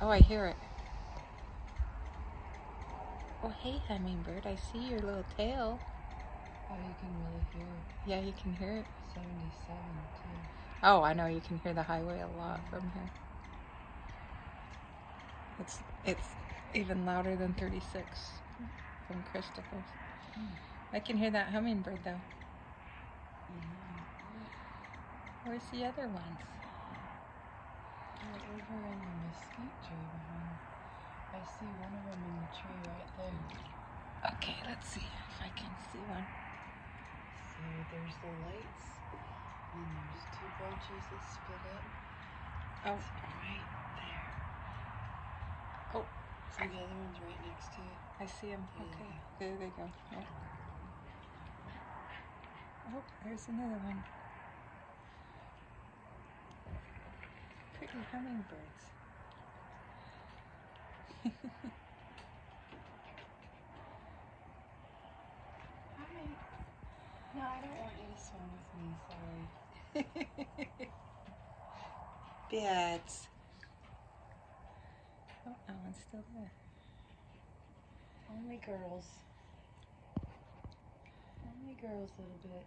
Oh, I hear it. Oh, hey, hummingbird. I see your little tail. Oh, you can really hear it. Yeah, you can hear it. 77 too. Oh, I know you can hear the highway a lot from here. It's it's even louder than 36 from Christopher's. Hmm. I can hear that hummingbird though. Where's the other ones? They're over in the mesquite tree behind. I see one of them in the tree right there. Okay, let's see if I can see one. So there's the lights, and there's two branches that split up. Oh, right there. oh, See the other one's right next to it. I see them. Okay, there they go. Oh, oh there's another one. Pretty hummingbirds. No, I don't want you to swim with me. Sorry. Bats. Oh, one's still there. Only girls. Only girls, little bit.